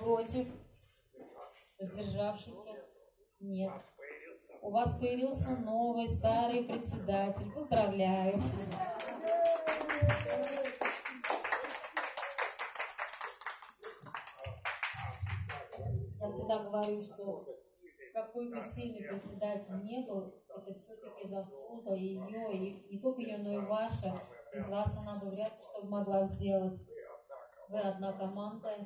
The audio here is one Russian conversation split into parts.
Против? Воздержавшийся? Нет. У вас появился новый старый председатель. Поздравляю. Я всегда говорю, что какой бы сильный председатель не был, это все-таки заслуга ее, и не только ее, но и ваша. Без вас она бы вряд ли что могла сделать. Вы одна команда,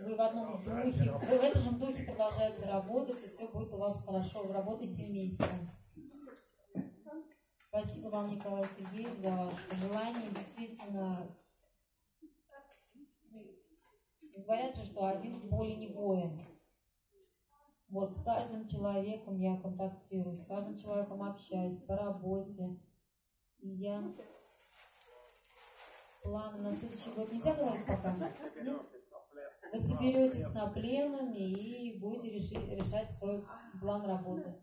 вы в одном духе, вы в этом же духе продолжаете работать, и все будет у вас хорошо, вы работаете вместе. Спасибо вам, Николай Сергеевич, за ваше пожелание. Действительно, говорят же, что один в поле не воин. Вот с каждым человеком я контактирую, с каждым человеком общаюсь по работе. И я планы на следующий год нельзя говорить пока? Нет? Вы соберетесь на пленуме и будете решать свой план работы.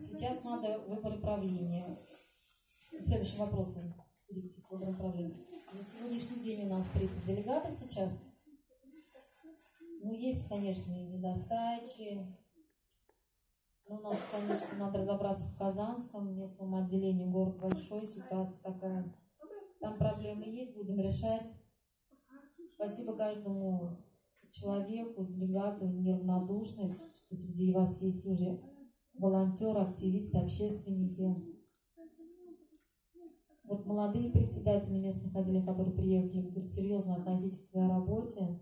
Сейчас надо выборы правления. Следующий вопрос. Перейти правления. На сегодняшний день у нас 30 делегатов сейчас. Ну, есть, конечно, и недостачи. Но у нас, конечно, надо разобраться в Казанском местном отделении. Город большой, ситуация такая. Там проблемы есть, будем решать. Спасибо каждому человеку, делегату, неравнодушный, что среди вас есть уже волонтеры, активисты, общественники. Вот молодые председатели местных отделений, которые приехали, говорят, серьезно относитесь к своей работе.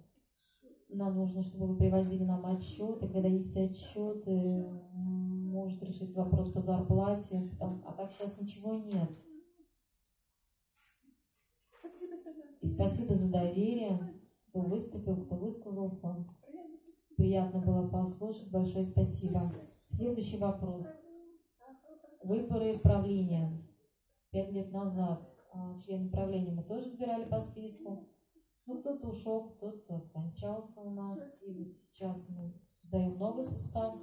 Нам нужно, чтобы вы привозили нам отчеты. Когда есть отчеты, может решить вопрос по зарплате. А так сейчас ничего нет. И спасибо за доверие, кто выступил, кто высказался. Приятно было послушать. Большое спасибо. Следующий вопрос. Выборы правления. Пять лет назад а, члены правления мы тоже избирали по списку. Ну, кто-то ушел, кто-то скончался у нас. И вот сейчас мы создаем новый состав.